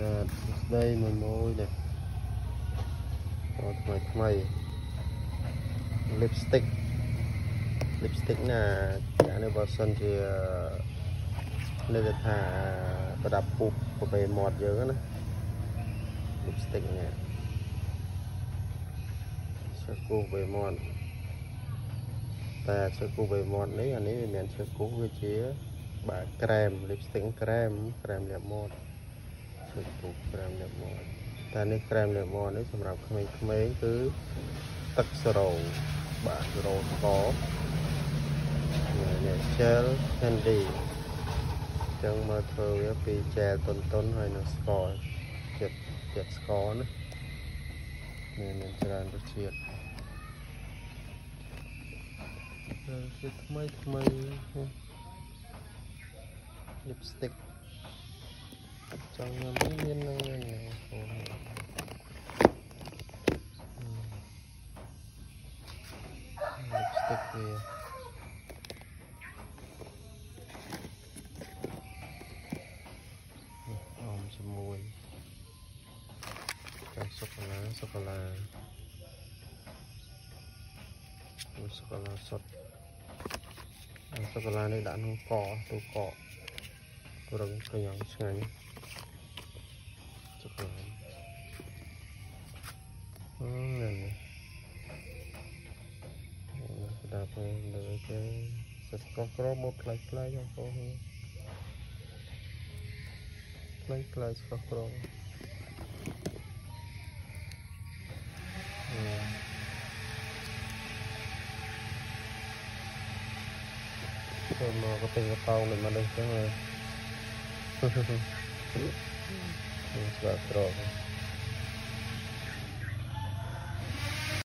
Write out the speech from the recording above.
បាទស្ដីមួយមួយនេះអូថ្មីថ្មី lipstick lipstick ណាអានេះបើសិនជានៅគេថាប្រដាប់ពូកប្រវេមាត់យើងណា lipstick នេះឈើគូប្រវេមាត់តែឈើគូប្រវេមាត់នេះអានេះវាមិនមែនឈើគូវាជាបាទក្រែម lipstick ក្រែមក្រែមលាបមាត់ ឈើគូក្រែមលាបមាត់តែនេះក្រែមលាបមាត់នេះសម្រាប់ក្មេងៗគឺទឹកសេរ៉ូបាទសេរ៉ូស្ករនេះ gel candy ចឹងមកធ្វើវាពី gel តុនតុនហើយនឹងស្ករចិត្តចិត្តស្ករណានេះមានច្រើនរសជាតិរសជាតិថ្មីថ្មី lipstick ចង់ញ៉ាំនេះមាននឹងអូ lipstick វាអមជាមួយកាសូកូឡាសូកូឡាសូកូឡាសុតសូកូឡានេះដាក់ក្នុងកទូករឹងប្រយ៉ាងឆ្ងាញ់ ទៅលើគេសស្កក្រមកផ្លែផ្លែយ៉ាងបងផ្លែផ្លែស្កក្រទៅមកក៏ពេញកប៉ោងមិនមកដូចចឹងហើយស្កក្រ